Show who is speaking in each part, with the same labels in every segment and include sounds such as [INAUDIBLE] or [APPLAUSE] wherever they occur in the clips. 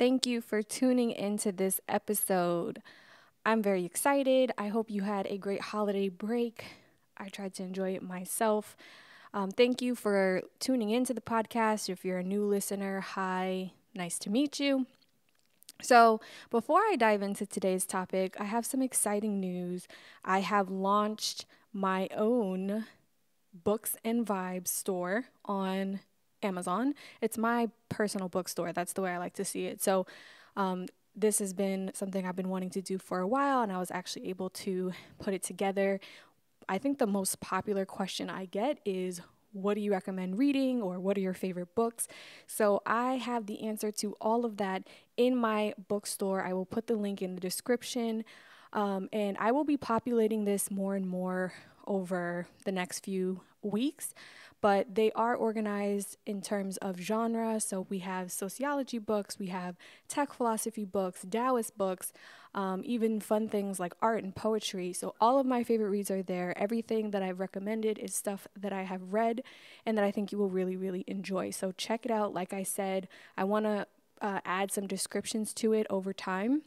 Speaker 1: Thank you for tuning into this episode. I'm very excited. I hope you had a great holiday break. I tried to enjoy it myself. Um, thank you for tuning into the podcast. If you're a new listener, hi, nice to meet you. So, before I dive into today's topic, I have some exciting news. I have launched my own Books and Vibes store on Amazon. It's my personal bookstore. That's the way I like to see it. So, um, this has been something I've been wanting to do for a while, and I was actually able to put it together. I think the most popular question I get is, what do you recommend reading or what are your favorite books? So I have the answer to all of that in my bookstore. I will put the link in the description. Um, and I will be populating this more and more over the next few weeks but they are organized in terms of genre. So we have sociology books, we have tech philosophy books, Taoist books, um, even fun things like art and poetry. So all of my favorite reads are there. Everything that I've recommended is stuff that I have read and that I think you will really, really enjoy. So check it out. Like I said, I want to uh, add some descriptions to it over time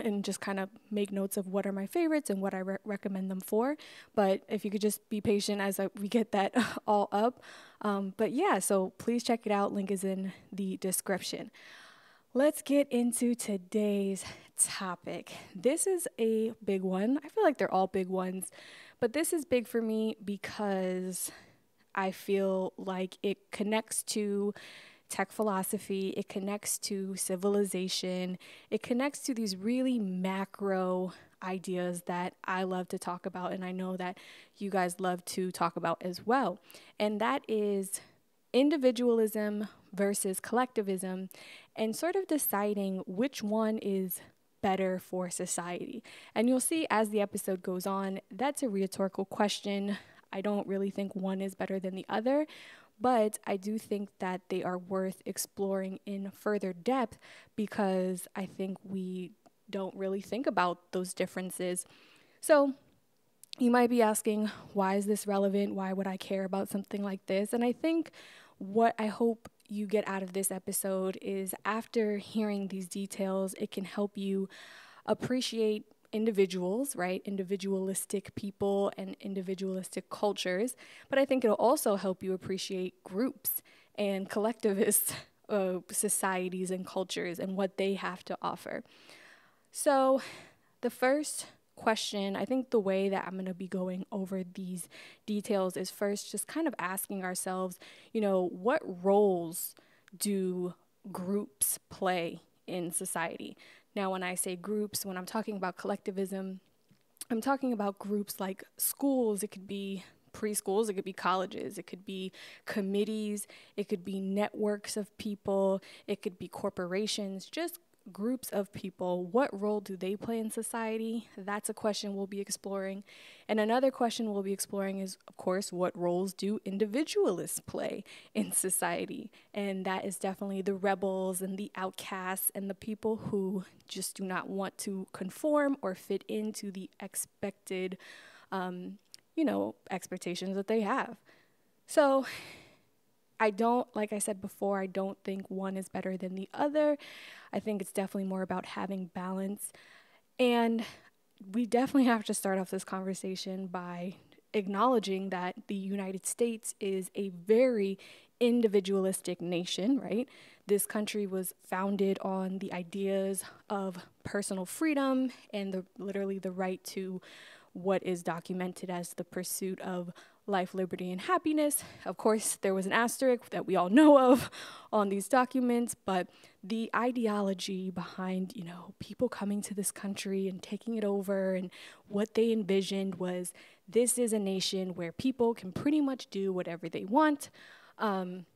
Speaker 1: and just kind of make notes of what are my favorites and what I re- recommend them for. But if you could just be patient as I, we get that [LAUGHS] all up. Um, but yeah, so please check it out. Link is in the description. Let's get into today's topic. This is a big one. I feel like they're all big ones, but this is big for me because I feel like it connects to tech philosophy, it connects to civilization, it connects to these really macro ideas that I love to talk about, and I know that you guys love to talk about as well. And that is individualism versus collectivism, and sort of deciding which one is better for society. And you'll see as the episode goes on, that's a rhetorical question. I don't really think one is better than the other, but I do think that they are worth exploring in further depth because I think we don't really think about those differences. So, you might be asking, why is this relevant? Why would I care about something like this? And I think what I hope you get out of this episode is after hearing these details, it can help you appreciate individuals, right? Individualistic people and individualistic cultures. But I think it'll also help you appreciate groups and collectivist [LAUGHS] uh, societies and cultures and what they have to offer. So, the first question, I think the way that I'm going to be going over these details is first just kind of asking ourselves, you know, what roles do groups play in society? Now, when I say groups, when I'm talking about collectivism, I'm talking about groups like schools, it could be preschools, it could be colleges, it could be committees, it could be networks of people, it could be corporations, just groups of people, what role do they play in society? That's a question we'll be exploring. And another question we'll be exploring is, of course, what roles do individualists play in society? And that is definitely the rebels and the outcasts and the people who just do not want to conform or fit into the expected, um, you know, expectations that they have. So, I don't, like I said before, I don't think one is better than the other. I think it's definitely more about having balance. And we definitely have to start off this conversation by acknowledging that the United States is a very individualistic nation, right? This country was founded on the ideas of personal freedom and the literally the right to what is documented as the pursuit of life, liberty, and happiness. Of course, there was an asterisk that we all know of [LAUGHS] on these documents, but the ideology behind, you know, people coming to this country and taking it over and what they envisioned was this is a nation where people can pretty much do whatever they want. Um,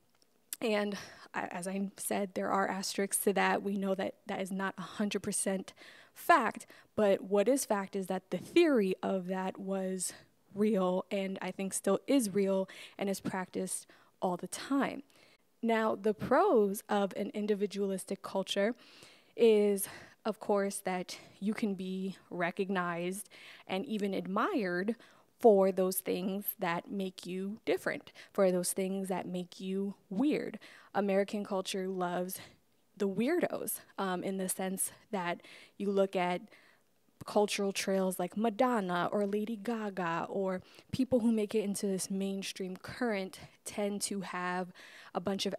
Speaker 1: and as I said, there are asterisks to that. We know that that is not 100% fact, but what is fact is that the theory of that was real and I think still is real and is practiced all the time. Now, the pros of an individualistic culture is, of course, that you can be recognized and even admired for those things that make you different, for those things that make you weird. American culture loves the weirdos um, in the sense that you look at cultural trails like Madonna or Lady Gaga or people who make it into this mainstream current tend to have a bunch of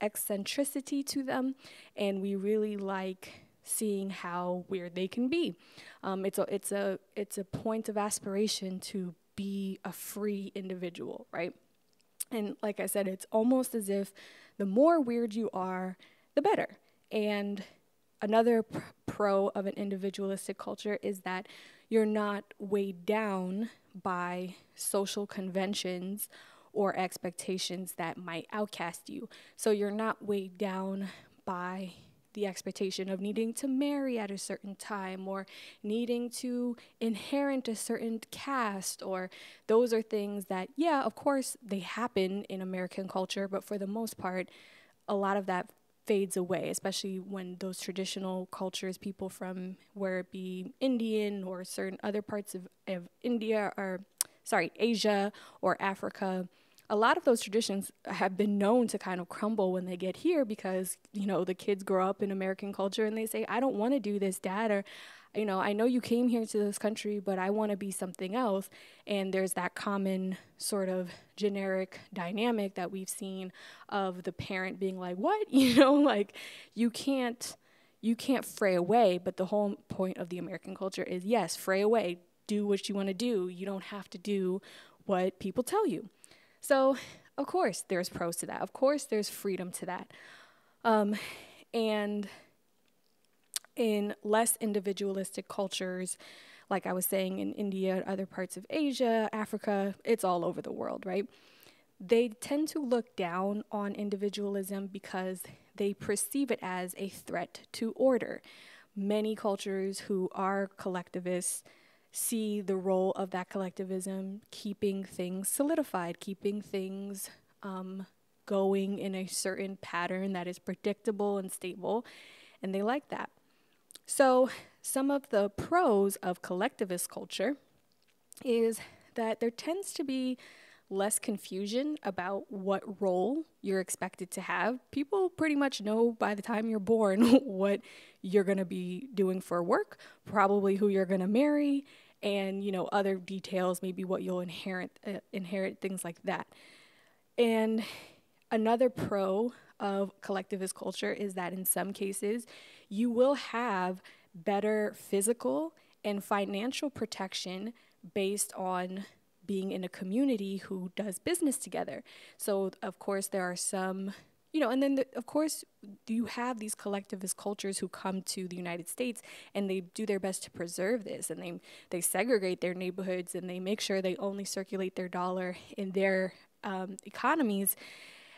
Speaker 1: eccentricity to them, and we really like seeing how weird they can be. Um, it's a it's a it's a point of aspiration to be a free individual, right? And like I said, it's almost as if the more weird you are, the better. And another pro of an individualistic culture is that you're not weighed down by social conventions or expectations that might outcast you. So you're not weighed down by the expectation of needing to marry at a certain time or needing to inherit a certain caste or those are things that yeah of course they happen in american culture but for the most part a lot of that fades away especially when those traditional cultures people from where it be indian or certain other parts of, of india or sorry asia or africa a lot of those traditions have been known to kind of crumble when they get here because, you know, the kids grow up in American culture and they say, I don't want to do this, dad, or, you know, I know you came here to this country, but I want to be something else. And there's that common sort of generic dynamic that we've seen of the parent being like, what? [LAUGHS] You know, like you can't you can't fray away, but the whole point of the American culture is yes, fray away, do what you want to do. You don't have to do what people tell you. So, of course, there's pros to that. Of course, there's freedom to that. Um, and in less individualistic cultures, like I was saying in India, other parts of Asia, Africa, it's all over the world, right? They tend to look down on individualism because they perceive it as a threat to order. Many cultures who are collectivists see the role of that collectivism keeping things solidified, keeping things um, going in a certain pattern that is predictable and stable, and they like that. So, some of the pros of collectivist culture is that there tends to be less confusion about what role you're expected to have. People pretty much know by the time you're born [LAUGHS] what you're going to be doing for work, probably who you're going to marry, and you know other details maybe what you'll inherit uh, inherit things like that and another pro of collectivist culture is that in some cases you will have better physical and financial protection based on being in a community who does business together. So, of course, there are some you know, and then the, of course you have these collectivist cultures who come to the United States and they do their best to preserve this and they they segregate their neighborhoods and they make sure they only circulate their dollar in their um, economies,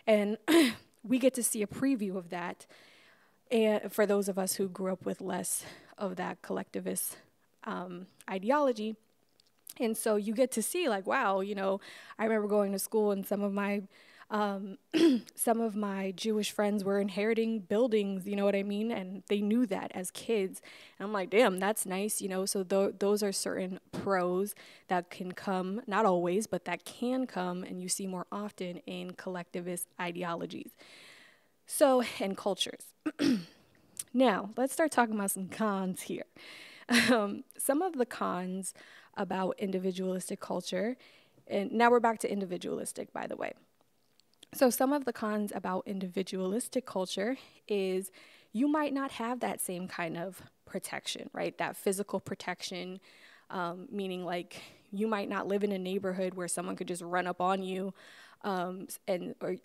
Speaker 1: and [CLEARS THROAT] we get to see a preview of that. And for those of us who grew up with less of that collectivist um, ideology, and so you get to see like, wow, you know, I remember going to school and some of my um, [CLEARS THROAT] some of my Jewish friends were inheriting buildings, you know what I mean? And they knew that as kids. And I'm like, damn, that's nice, you know? So th- those are certain pros that can come, not always, but that can come and you see more often in collectivist ideologies. So, and cultures. [CLEARS THROAT] now, let's start talking about some cons here. Um, some of the cons about individualistic culture, and now we're back to individualistic, by the way. So, some of the cons about individualistic culture is you might not have that same kind of protection, right? That physical protection, um, meaning like you might not live in a neighborhood where someone could just run up on you um, and or,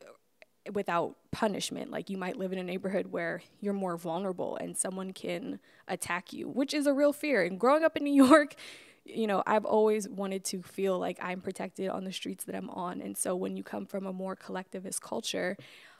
Speaker 1: without punishment. Like you might live in a neighborhood where you're more vulnerable and someone can attack you, which is a real fear. And growing up in New York, you know, I've always wanted to feel like I'm protected on the streets that I'm on. And so when you come from a more collectivist culture,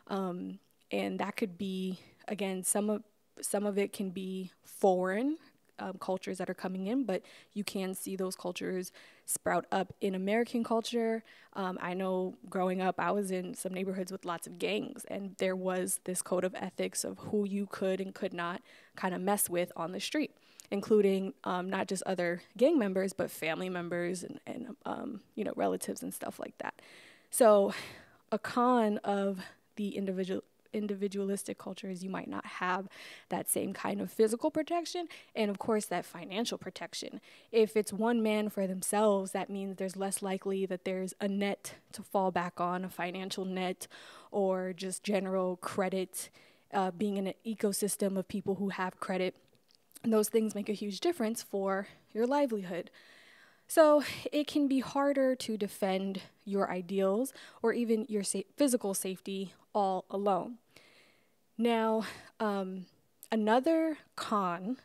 Speaker 1: um, and that could be again some of some of it can be foreign um, cultures that are coming in, but you can see those cultures sprout up in American culture. Um, I know growing up, I was in some neighborhoods with lots of gangs, and there was this code of ethics of who you could and could not kind of mess with on the street including um, not just other gang members, but family members and, and um, you know relatives and stuff like that. So, a con of the individual individualistic cultures, you might not have that same kind of physical protection and, of course, that financial protection. If it's one man for themselves, that means there's less likely that there's a net to fall back on, a financial net, or just general credit, uh, being in an ecosystem of people who have credit. Those things make a huge difference for your livelihood. So it can be harder to defend your ideals or even your sa- physical safety all alone. Now, um, another con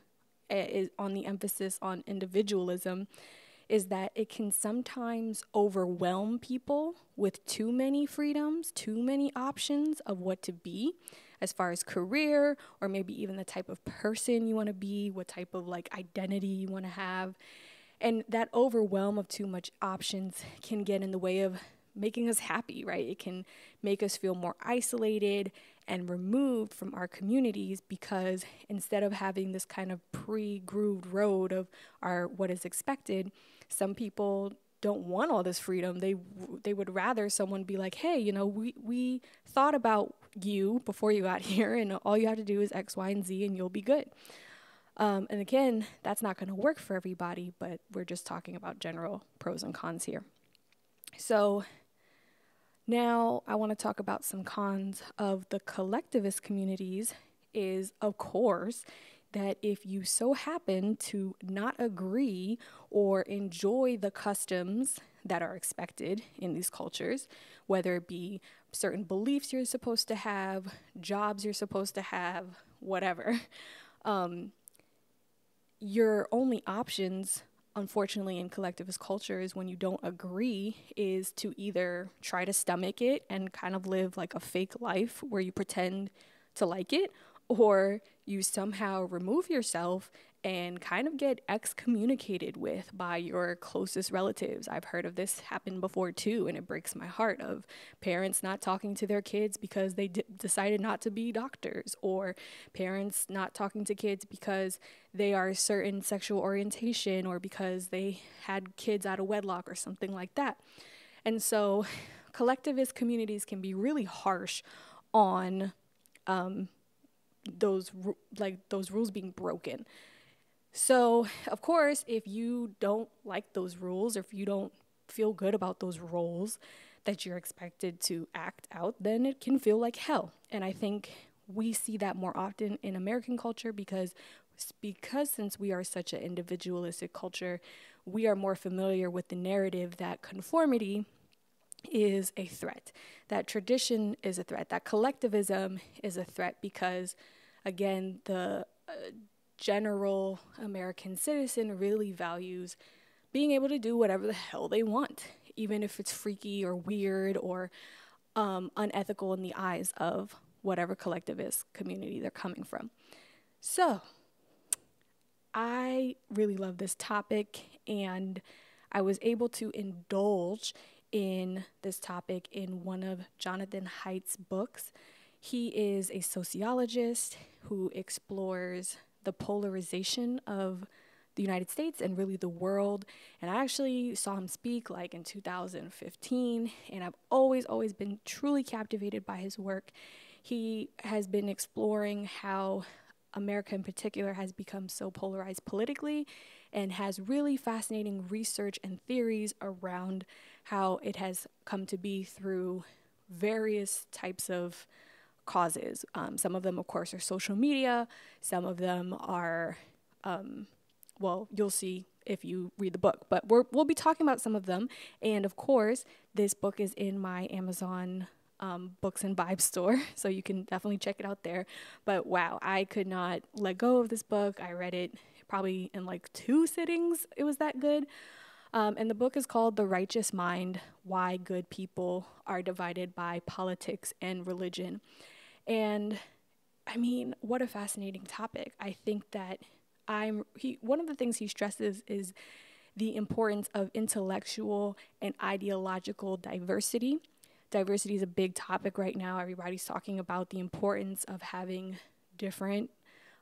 Speaker 1: eh, is on the emphasis on individualism is that it can sometimes overwhelm people with too many freedoms, too many options of what to be as far as career or maybe even the type of person you want to be, what type of like identity you want to have. And that overwhelm of too much options can get in the way of making us happy, right? It can make us feel more isolated and removed from our communities because instead of having this kind of pre-grooved road of our what is expected, some people don't want all this freedom. They they would rather someone be like, "Hey, you know, we we thought about you before you got [LAUGHS] here and all you have to do is X, Y, and Z and you'll be good." Um, and again, that's not going to work for everybody, but we're just talking about general pros and cons here. So now I want to talk about some cons of the collectivist communities is of course that if you so happen to not agree or enjoy the customs that are expected in these cultures, whether it be certain beliefs you're supposed to have, jobs you're supposed to have, whatever, [LAUGHS] um, your only options unfortunately in collectivist culture is when you don't agree is to either try to stomach it and kind of live like a fake life where you pretend to like it or you somehow remove yourself and kind of get excommunicated with by your closest relatives. I've heard of this happen before too, and it breaks my heart of parents not talking to their kids because they d- decided not to be doctors, or parents not talking to kids because they are a certain sexual orientation or because they had kids out of wedlock or something like that. And so, collectivist communities can be really harsh on um, those like those rules being broken. So, of course, if you don't like those rules or if you don't feel good about those roles that you're expected to act out, then it can feel like hell. And I think we see that more often in American culture because because since we are such an individualistic culture, we are more familiar with the narrative that conformity is a threat, that tradition is a threat, that collectivism is a threat because again, the uh, general American citizen really values being able to do whatever the hell they want, even if it's freaky or weird or um, unethical in the eyes of whatever collectivist community they're coming from. So, I really love this topic, and I was able to indulge in this topic in one of Jonathan Haidt's books. He is a sociologist who explores the polarization of the United States and really the world. And I actually saw him speak like in 2015, and I've always, always been truly captivated by his work. He has been exploring how America in particular has become so polarized politically and has really fascinating research and theories around how it has come to be through various types of causes. Um, some of them, of course, are social media. Some of them are, um, well, you'll see if you read the book. But we will be talking about some of them. And of course, this book is in my Amazon um, books and vibes store, [LAUGHS] so you can definitely check it out there. But wow, I could not let go of this book. I read it probably in like two sittings. It was that good. Um, and the book is called The Righteous Mind Why Good People Are Divided by Politics and Religion. And I mean, what a fascinating topic. I think that I'm he one of the things he stresses is the importance of intellectual and ideological diversity. Diversity is a big topic right now. Everybody's talking about the importance of having different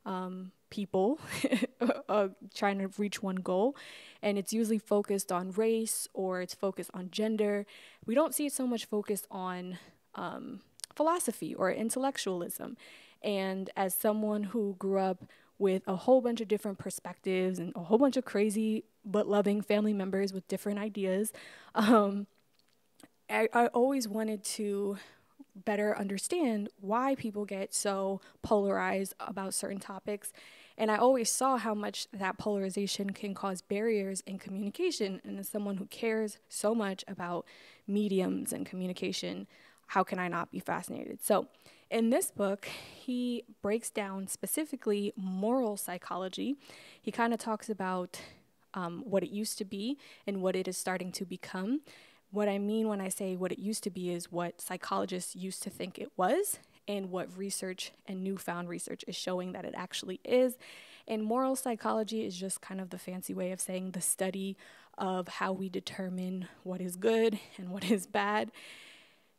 Speaker 1: um, people [LAUGHS] uh, trying to reach one goal. And it's usually focused on race or it's focused on gender. We don't see it so much focused on um, philosophy or intellectualism. And as someone who grew up with a whole bunch of different perspectives and a whole bunch of crazy but loving family members with different ideas, um, I, I always wanted to better understand why people get so polarized about certain topics. And I always saw how much that polarization can cause barriers in communication. And as someone who cares so much about mediums and communication, how can I not be fascinated? So, in this book, he breaks down specifically moral psychology. He kind of talks about um, what it used to be and what it is starting to become. What I mean when I say what it used to be is what psychologists used to think it was, and what research and newfound research is showing that it actually is. And moral psychology is just kind of the fancy way of saying the study of how we determine what is good and what is bad.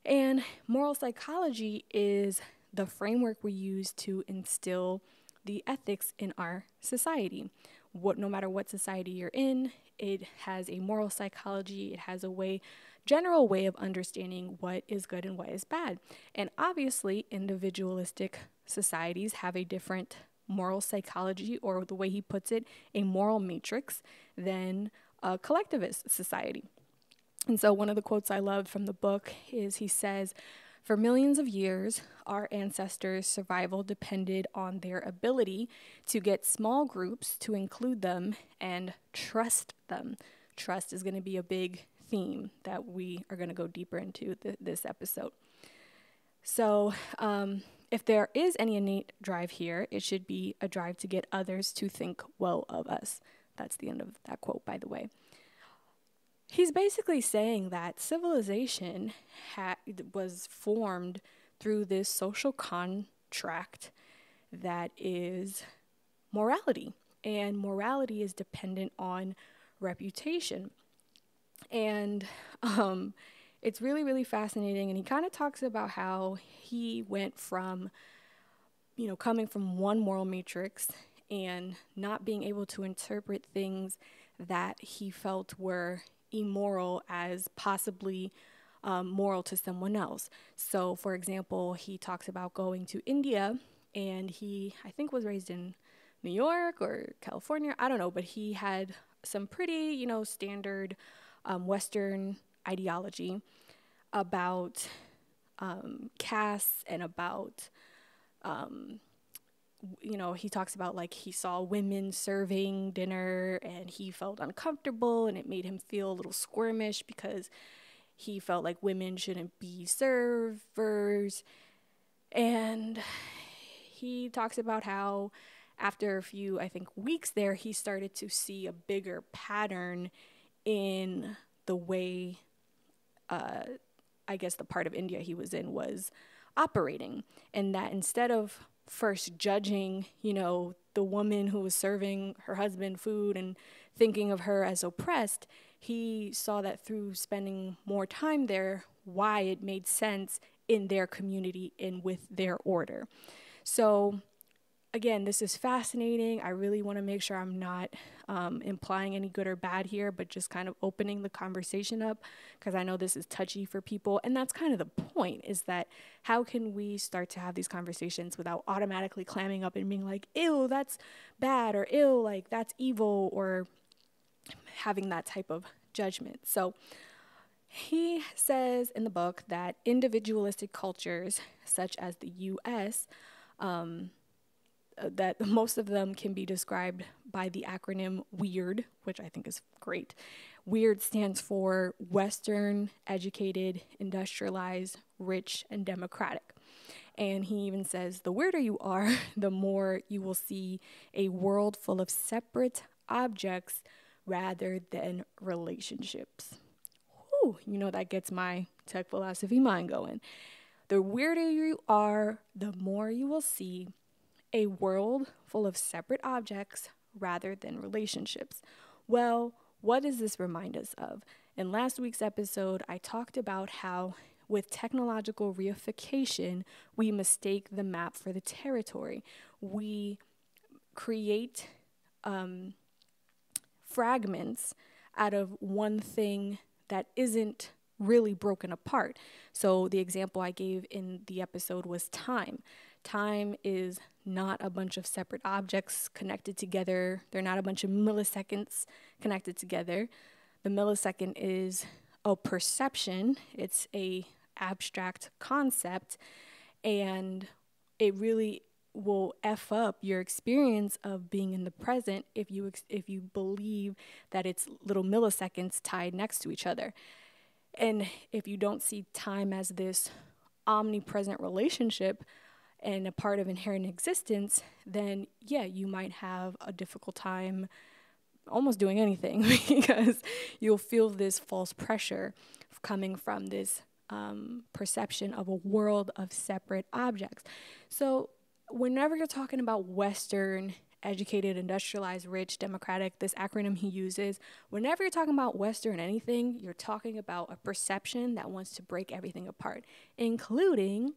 Speaker 1: And moral psychology is the framework we use to instill the ethics in our society. What no matter what society you're in, it has a moral psychology, it has a way general way of understanding what is good and what is bad. And obviously, individualistic societies have a different moral psychology, or the way he puts it, a moral matrix than a collectivist society. And so, one of the quotes I loved from the book is he says, For millions of years, our ancestors' survival depended on their ability to get small groups to include them and trust them. Trust is going to be a big theme that we are going to go deeper into th- this episode. So, um, if there is any innate drive here, it should be a drive to get others to think well of us. That's the end of that quote, by the way. He's basically saying that civilization ha- was formed through this social contract that is morality. And morality is dependent on reputation. And um, it's really, really fascinating. And he kind of talks about how he went from, you know, coming from one moral matrix and not being able to interpret things that he felt were immoral as possibly um, moral to someone else. So, for example, he talks about going to India, and he, I think, was raised in New York or California. I don't know, but he had some pretty, you know, standard um, Western ideology about um, castes and about um, you know, he talks about like he saw women serving dinner and he felt uncomfortable and it made him feel a little squirmish because he felt like women shouldn't be servers. And he talks about how after a few, I think, weeks there, he started to see a bigger pattern in the way, uh, I guess, the part of India he was in was operating. And that instead of first judging, you know, the woman who was serving her husband food and thinking of her as oppressed, he saw that through spending more time there, why it made sense in their community and with their order. So, again, this is fascinating. I really want to make sure I'm not um, implying any good or bad here, but just kind of opening the conversation up because I know this is touchy for people. And that's kind of the point is that how can we start to have these conversations without automatically clamming up and being like, ew, that's bad, or ew, like that's evil, or having that type of judgment. So, he says in the book that individualistic cultures, such as the US, um, Uh, that most of them can be described by the acronym WEIRD, which I think is great. WEIRD stands for Western, Educated, Industrialized, Rich, and Democratic. And he even says the weirder you are, [LAUGHS] the more you will see a world full of separate objects rather than relationships. Whew, you know, that gets my tech philosophy mind going. The weirder you are, the more you will see a world full of separate objects rather than relationships. Well, what does this remind us of? In last week's episode, I talked about how with technological reification, we mistake the map for the territory. We create um, fragments out of one thing that isn't really broken apart. So, the example I gave in the episode was time. Time is not a bunch of separate objects connected together, they're not a bunch of milliseconds connected together. The millisecond is a perception, it's a abstract concept and it really will f up your experience of being in the present if you ex- if you believe that it's little milliseconds tied next to each other. And if you don't see time as this omnipresent relationship and a part of inherent existence then yeah you might have a difficult time almost doing anything [LAUGHS] because you'll feel this false pressure coming from this um, perception of a world of separate objects. So, whenever you're talking about Western, educated, industrialized, rich, democratic, this acronym he uses, whenever you're talking about Western anything, you're talking about a perception that wants to break everything apart, including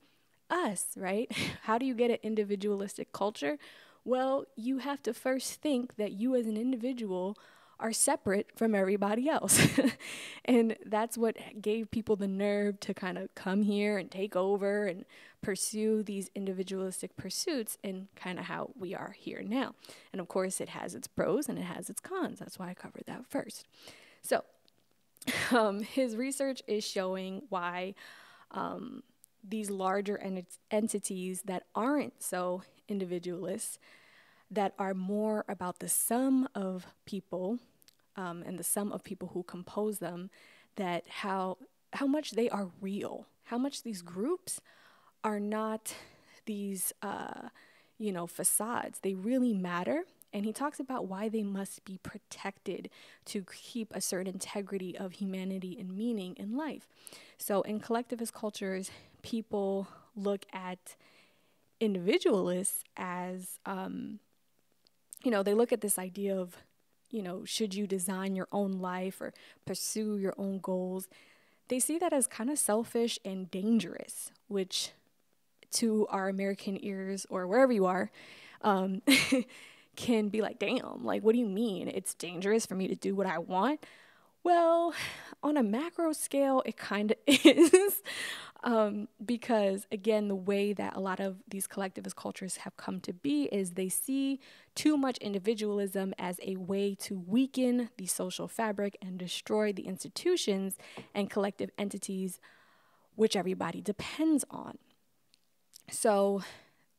Speaker 1: us, right? [LAUGHS] How do you get an individualistic culture? Well, you have to first think that you as an individual are separate from everybody else. [LAUGHS] and that's what gave people the nerve to kind of come here and take over and pursue these individualistic pursuits and kind of how we are here now. And of course, it has its pros and it has its cons. That's why I covered that first. So, [LAUGHS] um, his research is showing why um, these larger en- entities that aren't so individualist, that are more about the sum of people um, and the sum of people who compose them, that how how much they are real, how much these groups are not these uh, you know facades. They really matter. And he talks about why they must be protected to keep a certain integrity of humanity and meaning in life. So, in collectivist cultures, people look at individualists as um, you know, they look at this idea of, you know, should you design your own life or pursue your own goals? They see that as kind of selfish and dangerous, which to our American ears or wherever you are, um, [LAUGHS] can be like, damn, like, what do you mean? It's dangerous for me to do what I want? Well, on a macro scale, it kind of [LAUGHS] is. Um, because again, the way that a lot of these collectivist cultures have come to be is they see too much individualism as a way to weaken the social fabric and destroy the institutions and collective entities which everybody depends on. So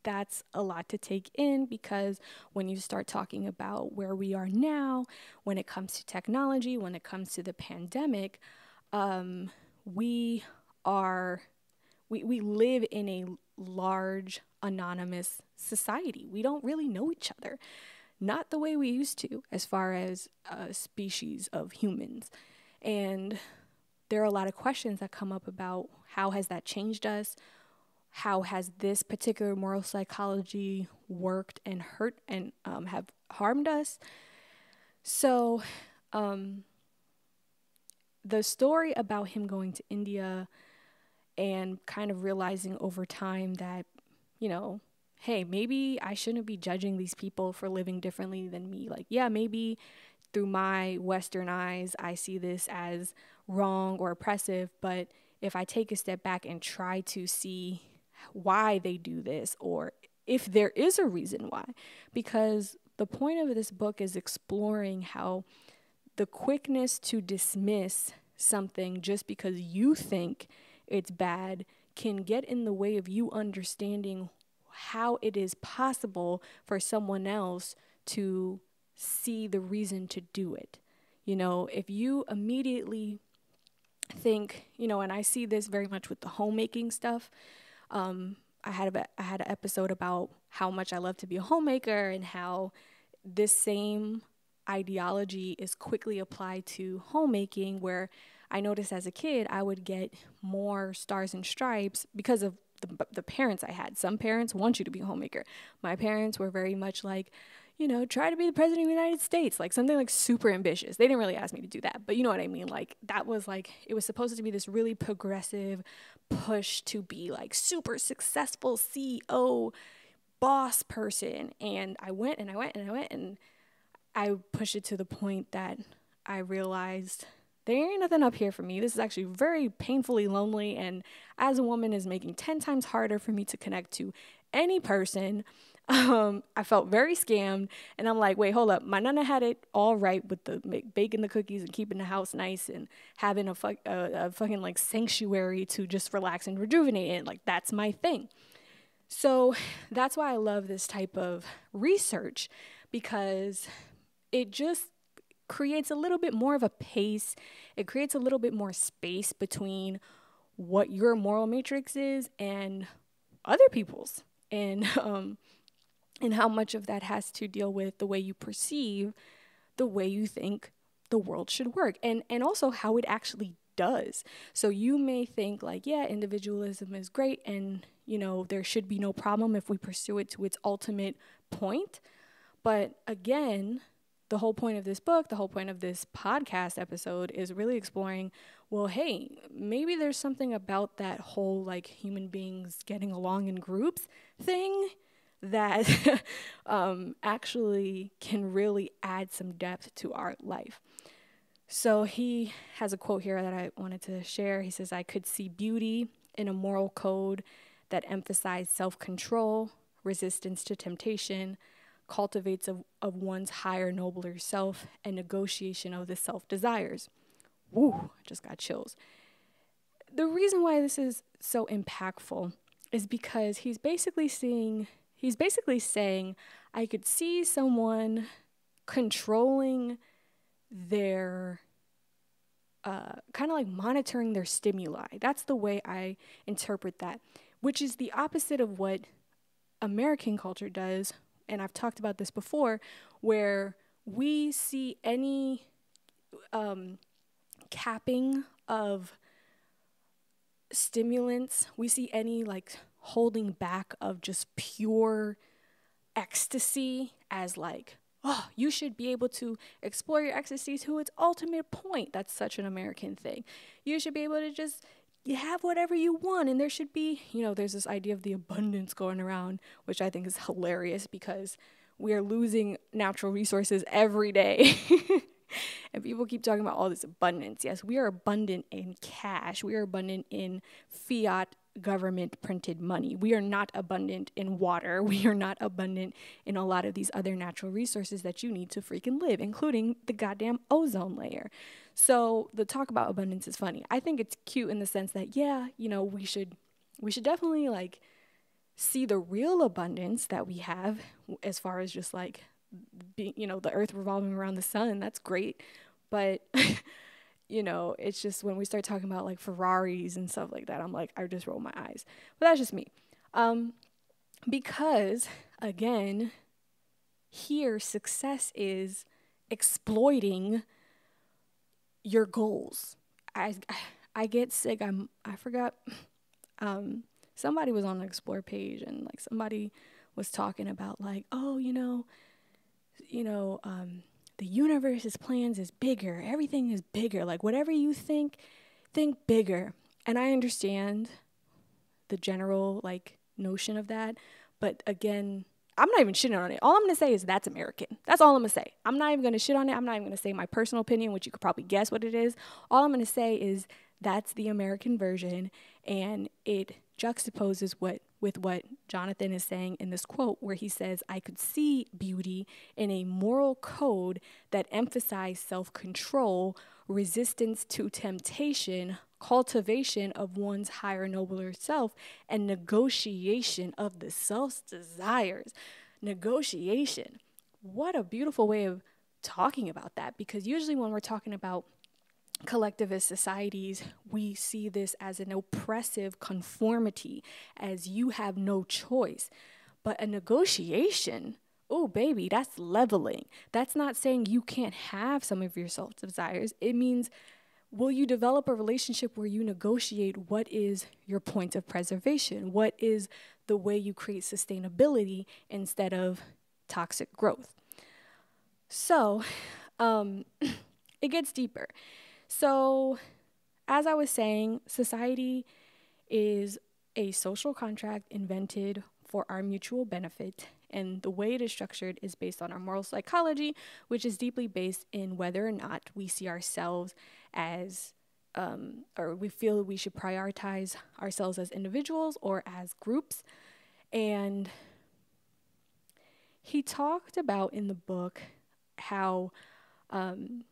Speaker 1: that's a lot to take in because when you start talking about where we are now, when it comes to technology, when it comes to the pandemic, um, we are we, we live in a large anonymous society. We don't really know each other, not the way we used to, as far as a species of humans. And there are a lot of questions that come up about how has that changed us? How has this particular moral psychology worked and hurt and um, have harmed us? So, um, the story about him going to India and kind of realizing over time that, you know, hey, maybe I shouldn't be judging these people for living differently than me. Like, yeah, maybe through my Western eyes, I see this as wrong or oppressive, but if I take a step back and try to see why they do this or if there is a reason why, because the point of this book is exploring how the quickness to dismiss something just because you think it's bad can get in the way of you understanding how it is possible for someone else to see the reason to do it. You know, if you immediately think, you know, and I see this very much with the homemaking stuff. Um, I had a, I had an episode about how much I love to be a homemaker and how this same ideology is quickly applied to homemaking where I noticed as a kid, I would get more stars and stripes because of the, the parents I had. Some parents want you to be a homemaker. My parents were very much like, you know, try to be the president of the United States, like something like super ambitious. They didn't really ask me to do that, but you know what I mean? Like, that was like, it was supposed to be this really progressive push to be like super successful CEO, boss person. And I went and I went and I went and I pushed it to the point that I realized there ain't nothing up here for me. This is actually very painfully lonely. And as a woman, is making 10 times harder for me to connect to any person. Um, I felt very scammed. And I'm like, wait, hold up. My nana had it all right with the baking the cookies and keeping the house nice and having a, fuck, a, a fucking like sanctuary to just relax and rejuvenate in. Like, that's my thing. So that's why I love this type of research because it just creates a little bit more of a pace. It creates a little bit more space between what your moral matrix is and other people's. And um and how much of that has to deal with the way you perceive the way you think the world should work and and also how it actually does. So you may think like, yeah, individualism is great and you know, there should be no problem if we pursue it to its ultimate point. But again, the whole point of this book, the whole point of this podcast episode is really exploring well, hey, maybe there's something about that whole like human beings getting along in groups thing that [LAUGHS] um, actually can really add some depth to our life. So he has a quote here that I wanted to share. He says, I could see beauty in a moral code that emphasized self control, resistance to temptation, cultivates of, of one's higher, nobler self, and negotiation of the self desires. Woo, just got chills. The reason why this is so impactful is because he's basically seeing, he's basically saying, I could see someone controlling their uh, kind of like monitoring their stimuli. That's the way I interpret that, which is the opposite of what American culture does, and I've talked about this before, where we see any um, capping of stimulants, we see any like holding back of just pure ecstasy as like, oh, you should be able to explore your ecstasy to its ultimate point. That's such an American thing. You should be able to just you have whatever you want and there should be you know there's this idea of the abundance going around which i think is hilarious because we are losing natural resources every day [LAUGHS] and people keep talking about all this abundance yes we are abundant in cash we are abundant in fiat government printed money we are not abundant in water [LAUGHS] we are not abundant in a lot of these other natural resources that you need to freaking live including the goddamn ozone layer so the talk about abundance is funny. I think it's cute in the sense that yeah, you know, we should we should definitely like see the real abundance that we have as far as just like being, you know, the earth revolving around the sun. That's great. But [LAUGHS] you know, it's just when we start talking about like Ferraris and stuff like that, I'm like I just roll my eyes. But that's just me. Um because again, here success is exploiting your goals. I I get sick. I'm I forgot. Um, somebody was on the explore page and like somebody was talking about like oh you know, you know um, the universe's plans is bigger. Everything is bigger. Like whatever you think, think bigger. And I understand the general like notion of that, but again, I'm not even shitting on it. All I'm gonna say is that's American. That's all I'm gonna say. I'm not even gonna shit on it. I'm not even gonna say my personal opinion, which you could probably guess what it is. All I'm gonna say is that's the American version, and it juxtaposes what with what Jonathan is saying in this quote, where he says, I could see beauty in a moral code that emphasized self control, resistance to temptation, cultivation of one's higher, nobler self, and negotiation of the self's desires. Negotiation. What a beautiful way of talking about that because usually when we're talking about collectivist societies, we see this as an oppressive conformity, as you have no choice. But a negotiation, oh, baby, that's leveling. That's not saying you can't have some of your self desires. It means will you develop a relationship where you negotiate what is your point of preservation? What is the way you create sustainability instead of toxic growth? So, um, [LAUGHS] it gets deeper. So, as I was saying, society is a social contract invented for our mutual benefit. And the way it is structured is based on our moral psychology, which is deeply based in whether or not we see ourselves as, um, or we feel we should prioritize ourselves as individuals or as groups. And he talked about in the book how um,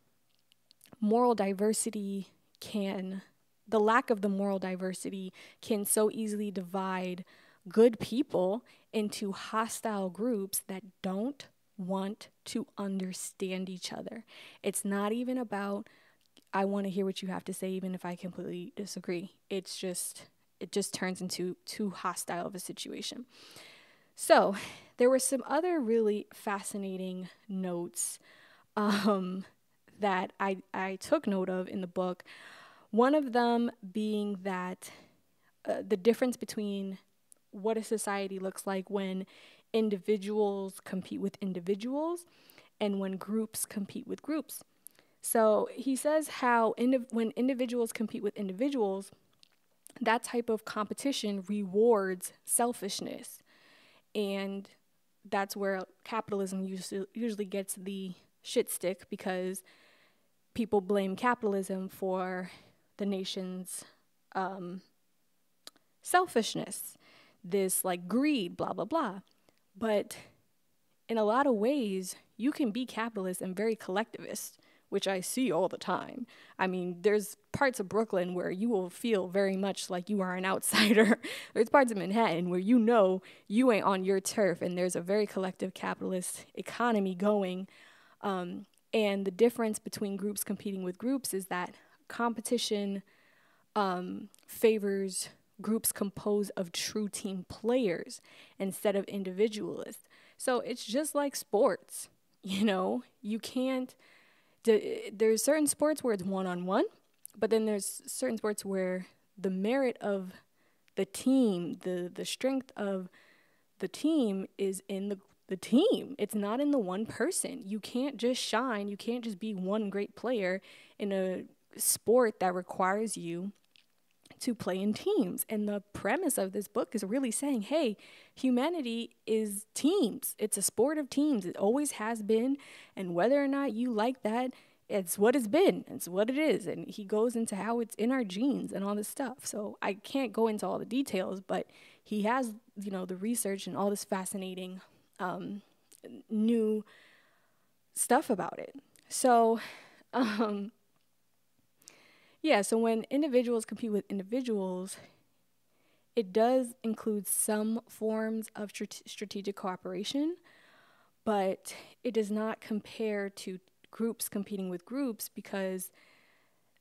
Speaker 1: moral diversity can, the lack of the moral diversity can so easily divide good people into hostile groups that don't want to understand each other. It's not even about, I want to hear what you have to say, even if I completely disagree. It's just, it just turns into too hostile of a situation. So, there were some other really fascinating notes um, that I, I took note of in the book. One of them being that uh, the difference between what a society looks like when individuals compete with individuals and when groups compete with groups. So he says how indi- when individuals compete with individuals, that type of competition rewards selfishness. And that's where capitalism usually, usually gets the shit stick because people blame capitalism for the nation's um, selfishness, this like greed, blah, blah, blah. But in a lot of ways, you can be capitalist and very collectivist, which I see all the time. I mean, there's parts of Brooklyn where you will feel very much like you are an outsider. [LAUGHS] there's parts of Manhattan where you know you ain't on your turf, and there's a very collective capitalist economy going. Um, and the difference between groups competing with groups is that competition um, favors groups composed of true team players instead of individualists. So it's just like sports. [LAUGHS] You know, you can't, there's certain sports where it's one on one, but then there's certain sports where the merit of the team, the, the strength of the team is in the the team. It's not in the one person. You can't just shine. You can't just be one great player in a sport that requires you to play in teams. And the premise of this book is really saying, hey, humanity is teams. It's a sport of teams. It always has been. And whether or not you like that, it's what it's been. It's what it is. And he goes into how it's in our genes and all this stuff. So I can't go into all the details, but he has, you know, the research and all this fascinating um, new stuff about it. So, [LAUGHS] um, yeah, so when individuals compete with individuals, it does include some forms of strategic cooperation, but it does not compare to groups competing with groups because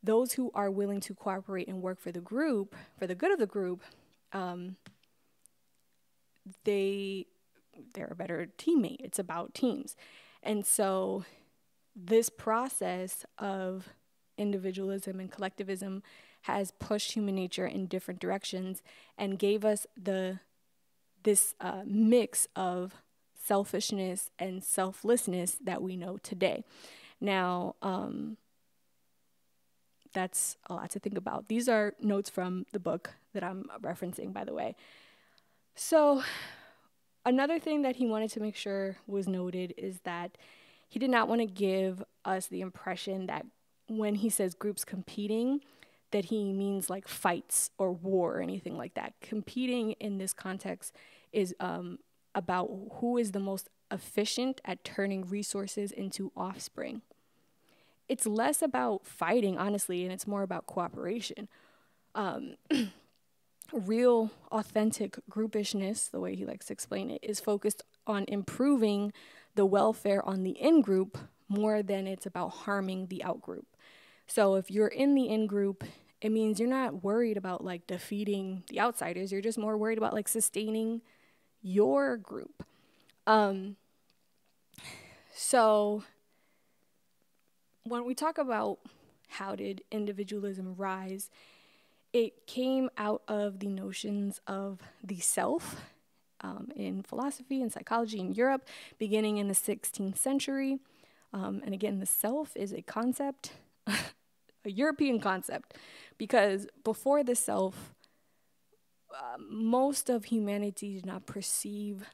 Speaker 1: those who are willing to cooperate and work for the group, for the good of the group, um, they they're a better teammate. It's about teams. And so this process of individualism and collectivism has pushed human nature in different directions and gave us the this uh, mix of selfishness and selflessness that we know today. Now, um, that's a lot to think about. These are notes from the book that I'm referencing, by the way. So, Another thing that he wanted to make sure was noted is that he did not want to give us the impression that when he says groups competing, that he means like fights or war or anything like that. Competing in this context is um, about who is the most efficient at turning resources into offspring. It's less about fighting, honestly, and it's more about cooperation. Um, [CLEARS THROAT] real authentic groupishness, the way he likes to explain it, is focused on improving the welfare on the in group more than it's about harming the out group. So if you're in the in group, it means you're not worried about like defeating the outsiders. You're just more worried about like sustaining your group. Um, so when we talk about how did individualism rise, it came out of the notions of the self um, in philosophy and psychology in Europe, beginning in the 16th century. Um, and again, the self is a concept, [LAUGHS] a European concept, because before the self, uh, most of humanity did not perceive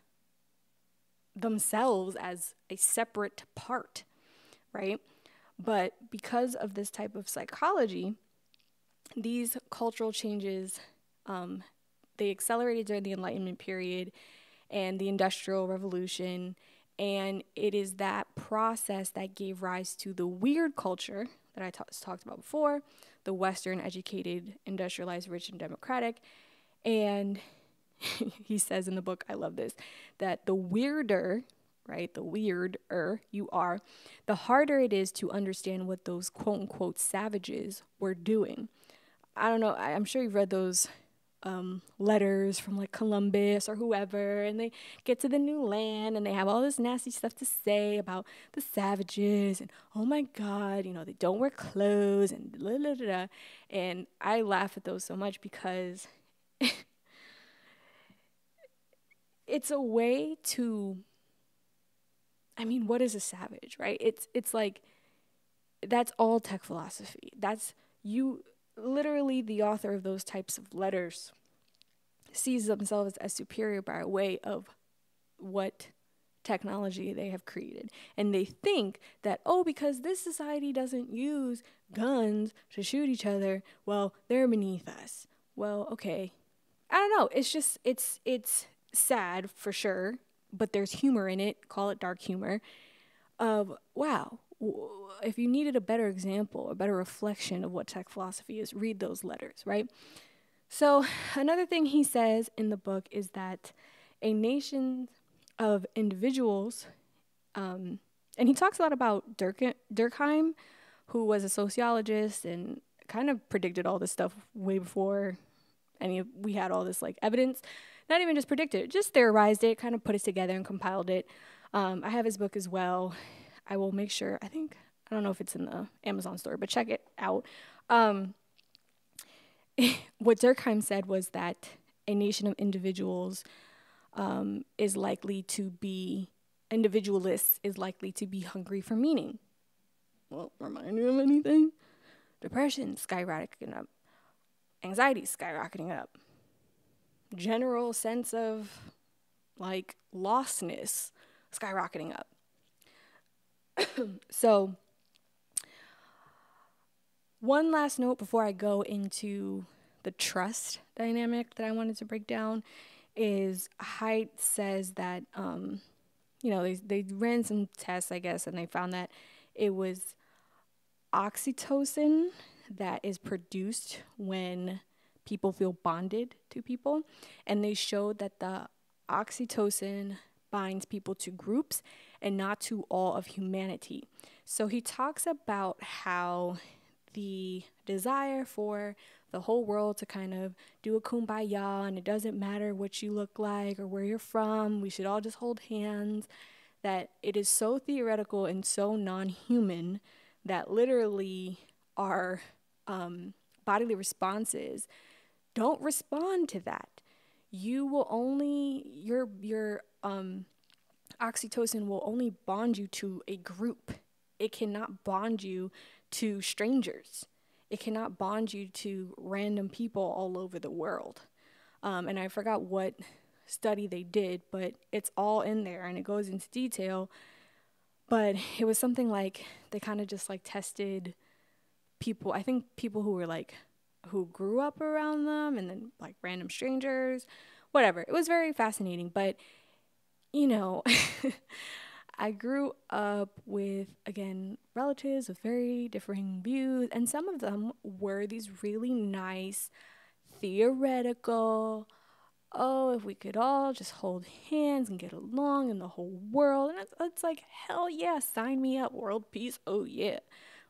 Speaker 1: themselves as a separate part, right? But because of this type of psychology, these cultural changes um, they accelerated during the Enlightenment period and the Industrial Revolution, and it is that process that gave rise to the weird culture that I talked about before, the Western, educated, industrialized, rich, and democratic, and [LAUGHS] he says in the book, I love this, that the weirder, right, the weirder you are, the harder it is to understand what those quote unquote savages were doing. I don't know, I'm sure you've read those um, letters from like Columbus or whoever, and they get to the new land and they have all this nasty stuff to say about the savages and oh my god, you know, they don't wear clothes and blah, blah, blah, And I laugh at those so much because [LAUGHS] it's a way to I mean, what is a savage, right? It's it's like that's all tech philosophy. That's you literally the author of those types of letters sees themselves as superior by way of what technology they have created. And they think that, oh, because this society doesn't use guns to shoot each other, well, they're beneath us. Well, okay. I don't know. It's just, it's, it's sad for sure, but there's humor in it. Call it dark humor. Of, wow, if you needed a better example, a better reflection of what tech philosophy is, read those letters, right? So, another thing he says in the book is that a nation of individuals, um, and he talks a lot about Durk- Durkheim, who was a sociologist and kind of predicted all this stuff way before any of, we had all this like evidence. Not even just predicted just theorized it, kind of put it together and compiled it. Um, I have his book as well. I will make sure. I think I don't know if it's in the Amazon store, but check it out. Um, [LAUGHS] what Durkheim said was that a nation of individuals um, is likely to be individualists is likely to be hungry for meaning. Well, remind you of anything? Depression skyrocketing up, anxiety skyrocketing up, general sense of like lostness skyrocketing up. [COUGHS] so, one last note before I go into the trust dynamic that I wanted to break down is Haidt says that, um, you know, they, they ran some tests, I guess, and they found that it was oxytocin that is produced when people feel bonded to people. And they showed that the oxytocin binds people to groups and not to all of humanity. So he talks about how the desire for the whole world to kind of do a kumbaya and it doesn't matter what you look like or where you're from, we should all just hold hands. That it is so theoretical and so non human that literally our um, bodily responses don't respond to that. You will only, your, your um, oxytocin will only bond you to a group, it cannot bond you to strangers. It cannot bond you to random people all over the world. Um, and I forgot what study they did, but it's all in there and it goes into detail. But it was something like they kind of just like tested people, I think people who were like, who grew up around them and then like random strangers, whatever. It was very fascinating, but you know, [LAUGHS] I grew up with, again, relatives with very differing views, and some of them were these really nice, theoretical, oh, if we could all just hold hands and get along in the whole world. And it's, it's like, hell yeah, sign me up, world peace, oh yeah.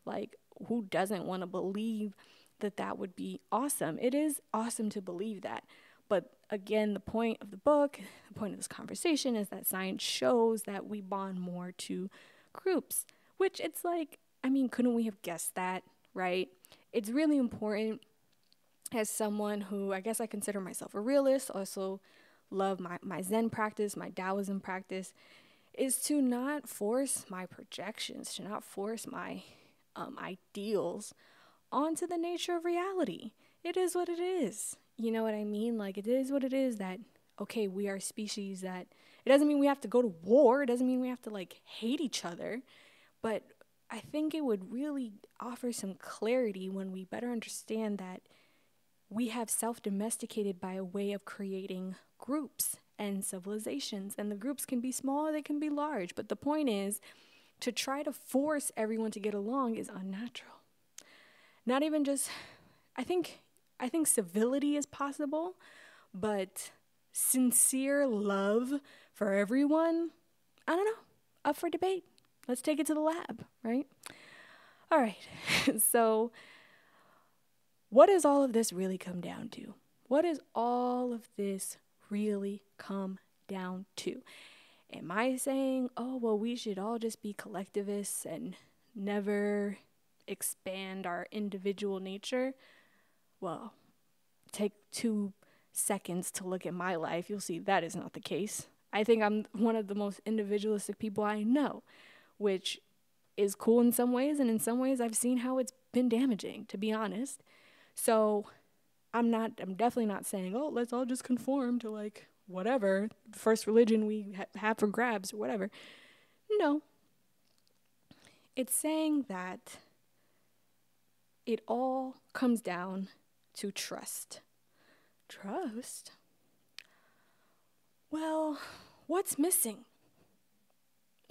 Speaker 1: Like, who doesn't want to believe that that would be awesome? It is awesome to believe that. But again, the point of the book, the point of this conversation is that science shows that we bond more to groups, which it's like, I mean, couldn't we have guessed that, right? It's really important as someone who I guess I consider myself a realist, also love my, my Zen practice, my Taoism practice, is to not force my projections, to not force my um, ideals onto the nature of reality. It is what it is You know what I mean? Like, it is what it is that, okay, we are species that, it doesn't mean we have to go to war. It doesn't mean we have to, like, hate each other. But I think it would really offer some clarity when we better understand that we have self domesticated by a way of creating groups and civilizations. And the groups can be small, they can be large. But the point is, to try to force everyone to get along is unnatural. Not even just, I think, I think civility is possible, but sincere love for everyone, I don't know, up for debate. Let's take it to the lab, right? All right. [LAUGHS] so, what does all of this really come down to? What does all of this really come down to? Am I saying, oh, well, we should all just be collectivists and never expand our individual nature? Well, take two seconds to look at my life. You'll see that is not the case. I think I'm one of the most individualistic people I know which is cool in some ways, and in some ways, I've seen how it's been damaging, to be honest. So I'm not, I'm definitely not saying, oh, let's all just conform to like whatever first religion we ha- have for grabs or whatever. No. It's saying that it all comes down to trust. Trust? Well, what's missing?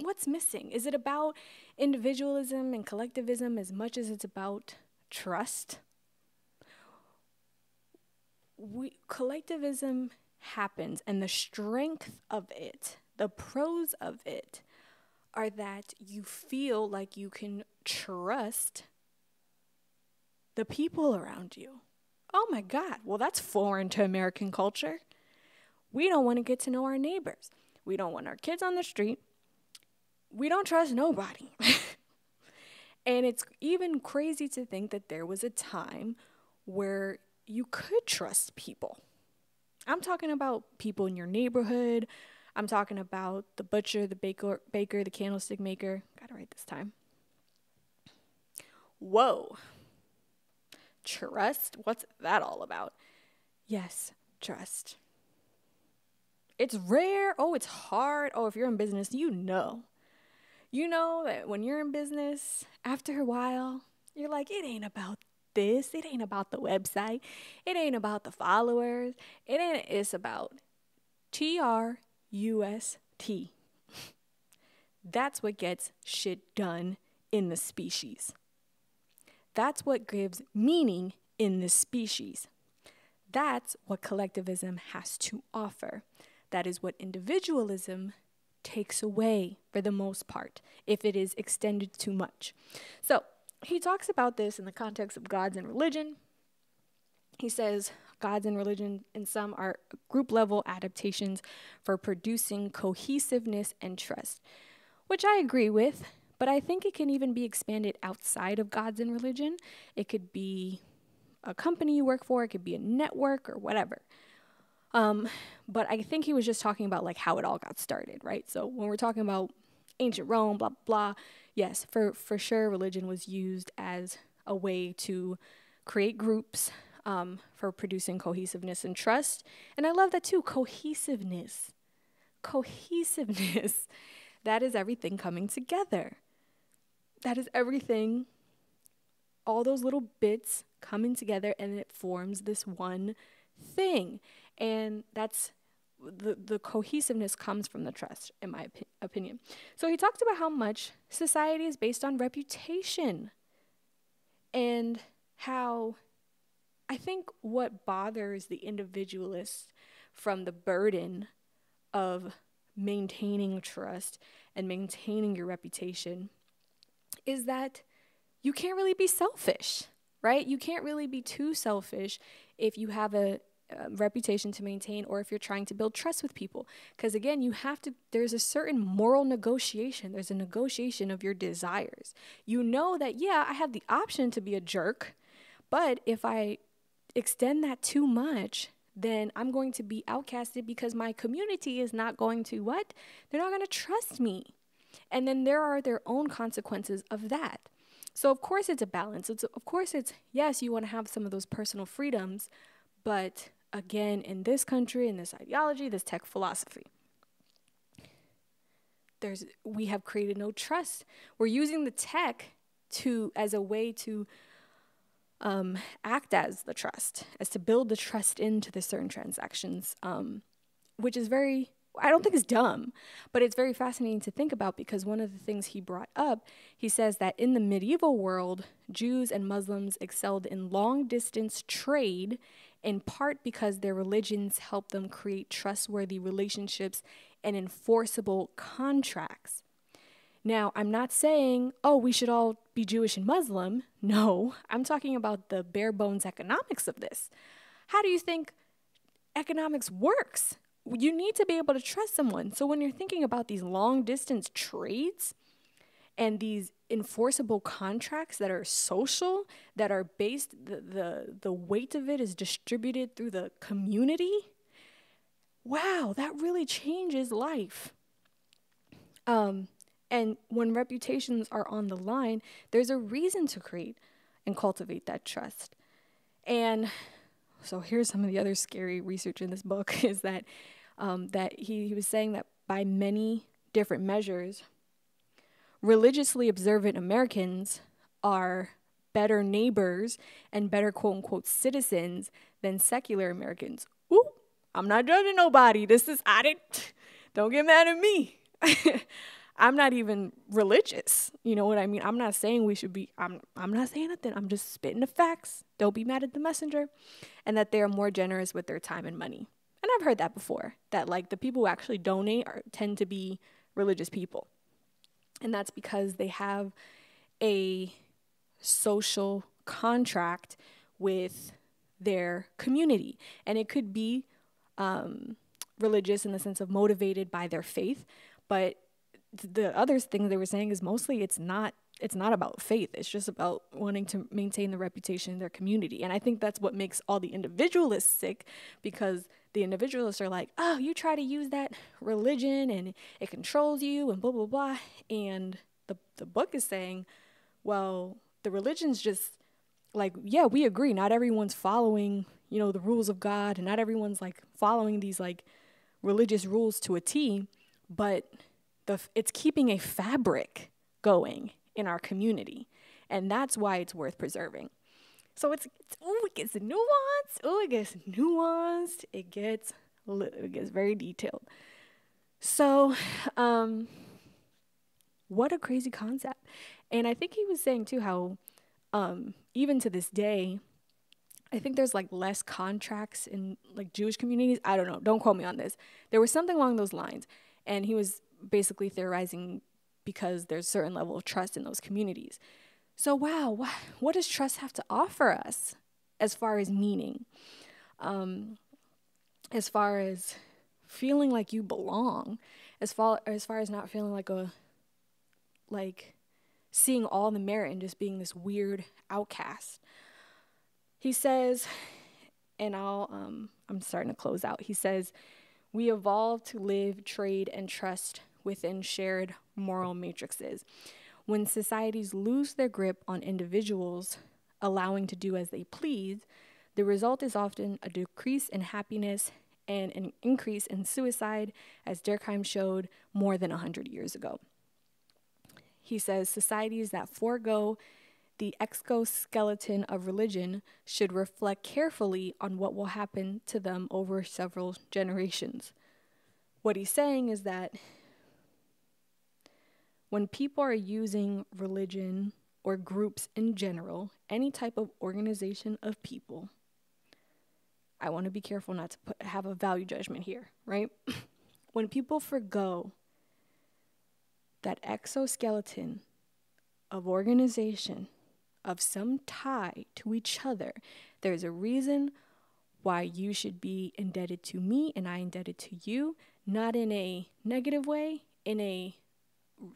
Speaker 1: what's missing? Is it about individualism and collectivism as much as it's about trust? We, collectivism happens, and the strength of it, the pros of it, are that you feel like you can trust the people around you. Oh my God, well, that's foreign to American culture. We don't want to get to know our neighbors. We don't want our kids on the street we don't trust nobody. [LAUGHS] and it's even crazy to think that there was a time where you could trust people. I'm talking about people in your neighborhood. I'm talking about the butcher, the baker, baker, the candlestick maker. Got to write this time. Whoa. Trust? What's that all about? Yes, trust. It's rare. Oh, it's hard. Oh, if you're in business, you know you know that when you're in business, after a while, you're like, it ain't about this. It ain't about the website. It ain't about the followers. It ain't, it's about T R U S T. [LAUGHS] That's what gets shit done in the species. That's what gives meaning in the species. That's what collectivism has to offer. That is what individualism takes away for the most part if it is extended too much. So he talks about this in the context of gods and religion. He says gods and religion in some are group level adaptations for producing cohesiveness and trust, which I agree with, but I think it can even be expanded outside of gods and religion. It could be a company you work for, it could be a network or whatever. Um, but I think he was just talking about like how it all got started, right? So when we're talking about ancient Rome, blah blah, yes, for for sure, religion was used as a way to create groups um, for producing cohesiveness and trust. And I love that too, cohesiveness, cohesiveness. [LAUGHS] that is everything coming together. That is everything. All those little bits coming together, and it forms this one thing. And that's the, the cohesiveness comes from the trust, in my opi- opinion. So he talks about how much society is based on reputation and how I think what bothers the individualist from the burden of maintaining trust and maintaining your reputation is that you can't really be selfish, right? You can't really be too selfish if you have a uh, reputation to maintain or if you're trying to build trust with people. Because again you have to there's a certain moral negotiation. There's a negotiation of your desires. You know that yeah i have the option to be a jerk but if i extend that too much then i'm going to be outcasted because my community is not going to what? They're not going to trust me and then there are their own consequences of that so of course it's a balance it's of course it's yes you want to have some of those personal freedoms but again in this country, in this ideology, this tech philosophy. There's we have created no trust. We're using the tech to as a way to um, act as the trust, as to build the trust into the certain transactions, um, which is very I don't think it's dumb, but it's very fascinating to think about because one of the things he brought up, he says that in the medieval world, Jews and Muslims excelled in long distance trade in part because their religions helped them create trustworthy relationships and enforceable contracts. Now, I'm not saying, oh, we should all be Jewish and Muslim. No, I'm talking about the bare bones economics of this. How do you think economics works? You need to be able to trust someone. So when you're thinking about these long distance trades and these enforceable contracts that are social, that are based the the, the weight of it is distributed through the community, wow, that really changes life. Um, and when reputations are on the line, there's a reason to create and cultivate that trust. And so here's some of the other scary research in this book [LAUGHS] is that um, that he, he was saying that by many different measures, religiously observant Americans are better neighbors and better quote unquote citizens than secular Americans. Ooh, I'm not judging nobody. This is I didn't [LAUGHS] don't get mad at me. [LAUGHS] I'm not even religious. You know what I mean? I'm not saying we should be I'm I'm not saying nothing. I'm just spitting the facts. Don't be mad at the messenger. And that they are more generous with their time and money. And I've heard that before. That like the people who actually donate are tend to be religious people. And that's because they have a social contract with their community. And it could be um, religious in the sense of motivated by their faith, but the other thing they were saying is mostly it's not it's not about faith it's just about wanting to maintain the reputation in their community and i think that's what makes all the individualists sick because the individualists are like oh you try to use that religion and it controls you and blah blah blah. And the the book is saying well the religion's just like yeah we agree. Not everyone's following you know the rules of god and not everyone's like following these like religious rules to a t but the it's keeping a fabric going in our community, and that's why it's worth preserving. So it's, it's oh, it gets nuanced. Oh, it gets nuanced. It gets it gets very detailed. So, um, what a crazy concept. And I think he was saying too how, um, even to this day, I think there's like less contracts in like Jewish communities. I don't know. Don't quote me on this. There was something along those lines. And he was basically theorizing because there's a certain level of trust in those communities. So, wow, what does trust have to offer us as far as meaning? Um, as far as feeling like you belong, as far as far as not feeling like a like seeing all the merit in just being this weird outcast. He says, and I'll um I'm starting to close out. He says, we evolve to live, trade, and trust within shared moral matrices. When societies lose their grip on individuals, allowing to do as they please, the result is often a decrease in happiness and an increase in suicide, as Durkheim showed more than 100 years ago. He says societies that forego the exoskeleton of religion should reflect carefully on what will happen to them over several generations. What he's saying is that when people are using religion or groups in general, any type of organization of people, I want to be careful not to put, have a value judgment here, right? [LAUGHS] when people forego that exoskeleton of organization, of some tie to each other, there's a reason why you should be indebted to me and I indebted to you, not in a negative way, in a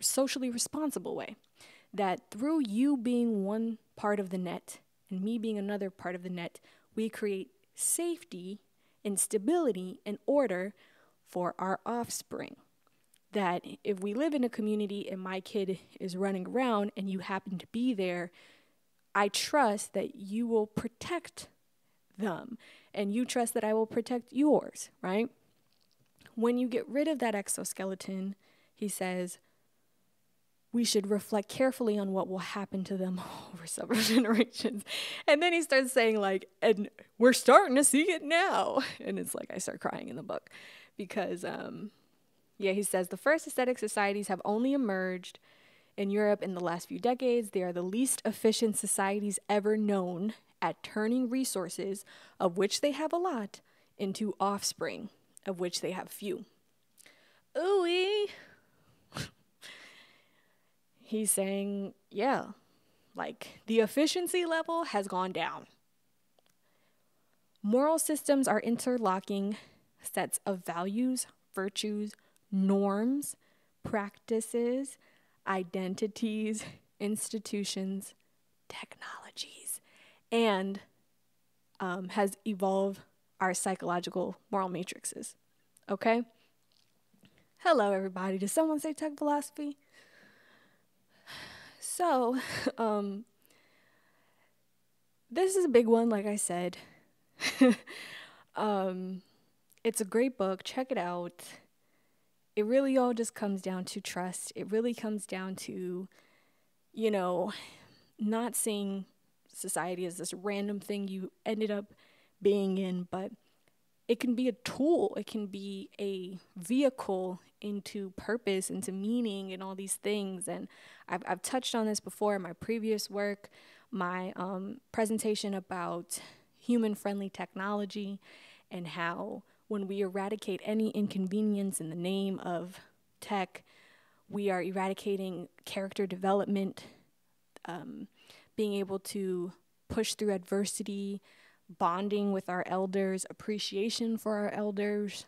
Speaker 1: socially responsible way. That through you being one part of the net and me being another part of the net, we create safety and stability and order for our offspring. That if we live in a community and my kid is running around and you happen to be there, I trust that you will protect them, and you trust that I will protect yours, right? When you get rid of that exoskeleton, he says, we should reflect carefully on what will happen to them [LAUGHS] over several [LAUGHS] generations. And then he starts saying, like, and we're starting to see it now. [LAUGHS] And it's like I start crying in the book because, um, yeah, he says the first aesthetic societies have only emerged in Europe in the last few decades. They are the least efficient societies ever known at turning resources, of which they have a lot, into offspring, of which they have few. Ooh, he's saying, yeah, like the efficiency level has gone down. Moral systems are interlocking sets of values, virtues, norms, practices, identities, institutions, technologies, and um, has evolved our psychological moral matrices. Okay? Hello, everybody. Does someone say tech philosophy? So, [LAUGHS] um, this is a big one, like I said. [LAUGHS] um, it's a great book. Check it out. It really all just comes down to trust. It really comes down to, you know, not seeing society as this random thing you ended up being in, but it can be a tool, it can be a vehicle into purpose, into meaning, and all these things. And I've, I've touched on this before in my previous work, my um, presentation about human friendly technology and how when we eradicate any inconvenience in the name of tech, we are eradicating character development, um, being able to push through adversity, bonding with our elders, appreciation for our elders.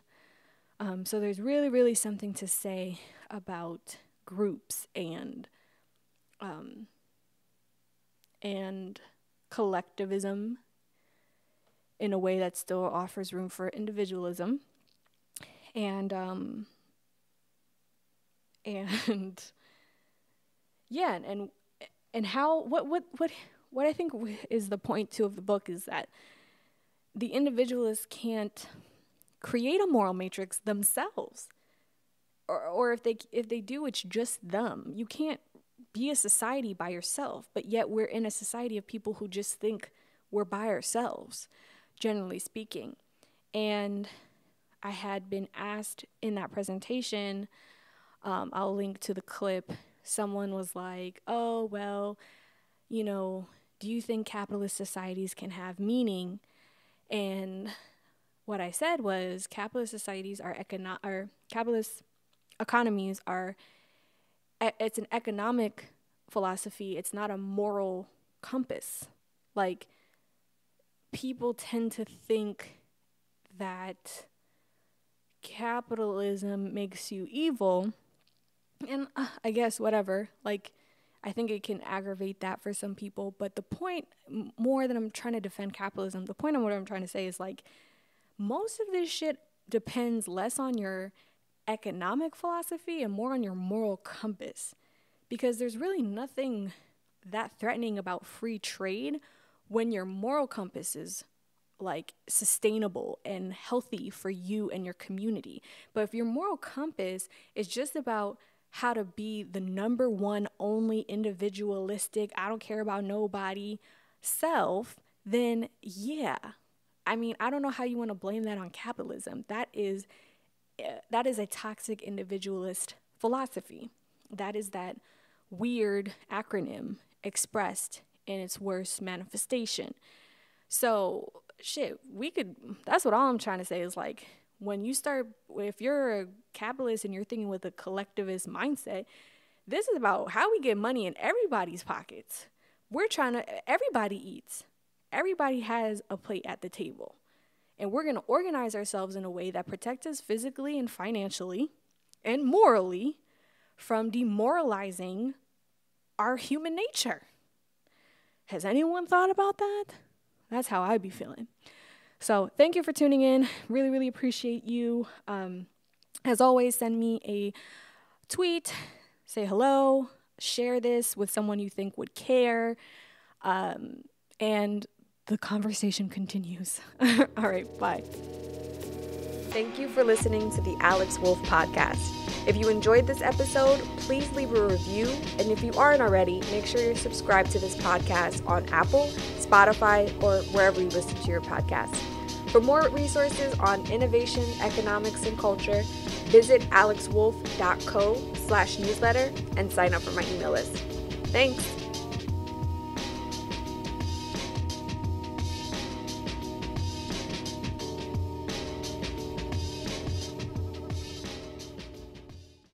Speaker 1: Um, so there's really, really something to say about groups and um, and collectivism in a way that still offers room for individualism and um, [LAUGHS] and yeah and and how what what what what I think is the point too of the book is that the individualists can't create a moral matrix themselves. Or, or if they if they do it's just them. You can't be a society by yourself, but yet we're in a society of people who just think we're by ourselves, generally speaking. And I had been asked in that presentation, um, I'll link to the clip. Someone was like, oh, well, you know, do you think capitalist societies can have meaning? And what I said was capitalist societies are econo- or capitalist economies are it's an economic philosophy, it's not a moral compass. Like people tend to think that capitalism makes you evil and uh, I guess whatever, like I think it can aggravate that for some people. But the point, more than I'm trying to defend capitalism, the point of what I'm trying to say is like, most of this shit depends less on your economic philosophy and more on your moral compass. Because there's really nothing that threatening about free trade when your moral compass is like sustainable and healthy for you and your community. But if your moral compass is just about how to be the number one, only individualistic, I don't care about nobody self, then yeah. I mean, I don't know how you want to blame that on capitalism. That is Eh, that is a toxic individualist philosophy. That is that weird acronym expressed in its worst manifestation. So, shit, we could that's what all I'm trying to say is like when you start if you're a capitalist and you're thinking with a collectivist mindset this is about how we get money in everybody's pockets we're trying to everybody eats everybody has a plate at the table and we're going to organize ourselves in a way that protects us physically and financially and morally from demoralizing our human nature has anyone thought about that that's how i'd be feeling so thank you for tuning in. Really, really appreciate you. Um, as always, send me a tweet, say hello, share this with someone you think would care. Um, and the conversation continues. [LAUGHS] All right, bye. Thank you for listening to the Alex Wolf podcast. If you enjoyed this episode, please leave a review. And if you aren't already, make sure you're subscribed to this podcast on Apple, Spotify, or wherever you listen to your podcasts. For more resources on innovation, economics, and culture, visit alexwolf.co slash newsletter and sign up for my email list. Thanks.